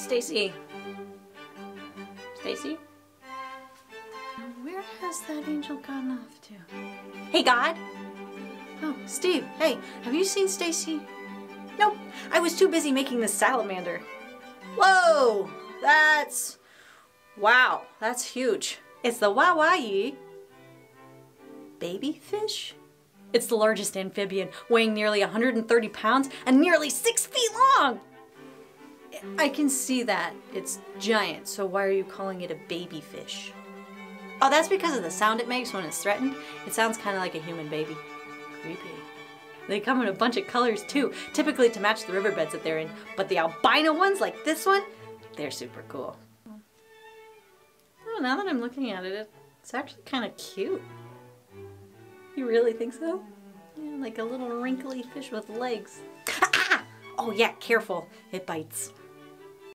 Stacy. Stacy? Where has that angel gone off to? Hey, God. Oh, Steve, hey, have you seen Stacy? Nope, I was too busy making the salamander. Whoa, that's... Wow, that's huge. It's the Wawayi baby fish? It's the largest amphibian, weighing nearly 130 pounds and nearly six feet long! I can see that. It's giant, so why are you calling it a baby fish? Oh, that's because of the sound it makes when it's threatened. It sounds kind of like a human baby. Creepy. They come in a bunch of colors too, typically to match the riverbeds that they're in, but the albino ones like this one, they're super cool. Oh, now that I'm looking at it, it's actually kind of cute. You really think so? Yeah, like a little wrinkly fish with legs. Ah! Oh yeah, careful, it bites.